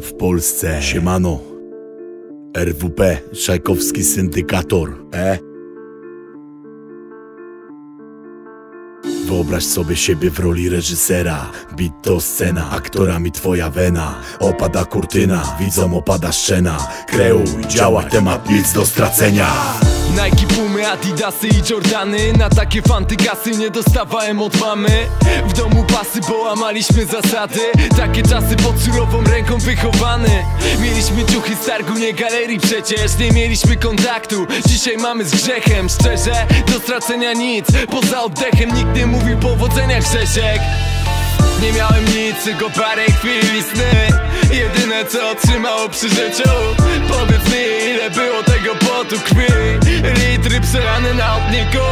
W Polsce. Siemano. RWP Szajkowski syndykator. E? Wyobraź sobie siebie w roli reżysera. Bit to scena, aktorami twoja wena. Opada kurtyna, widzom opada szczena. Kreuj, działaj, temat nic do stracenia. Nike, Pumy, Adidasy i Jordany. Na takie fanty kasy nie dostawałem od mamy W domu pasy, bo łamaliśmy zasady. Takie czasy pod surową ręką wychowany Mieliśmy ciuchy z targu, nie galerii przecież. Nie mieliśmy kontaktu, dzisiaj mamy z grzechem. Szczerze, do stracenia nic, poza oddechem Nikt nie mówił powodzenia Grzesiek nie miałem nic, tylko parę chwili sny. Jedyne co otrzymało przy życiu. Powiedz mi ile było tego potu krwi? Litry przelane na odniku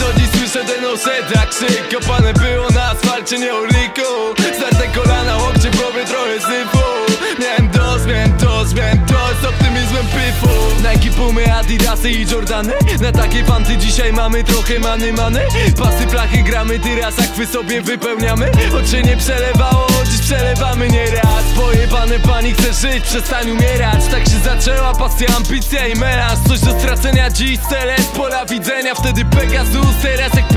Do dziś słyszę ten osetak krzyk Kopane było asfalcie, nie uliku Zdarte kolana, łokcie w głowie, trochę syfu. Miałem dos, miałem dos, miałem dos Z optymizmem pifu Nike, Pumy, Adidasy i Jordany. Na takie fanty dzisiaj mamy trochę many many. Pasy, flachy, gramy, tyras akwy sobie wypełniamy. Oczy nie przelewało, dziś przelewamy nieraz. Pojebane pani chce żyć, przestań umierać. Tak się zaczęła pasja, ambicja i melanż. Coś do stracenia dziś, cele z pola widzenia. Wtedy Pegasus, teraz jak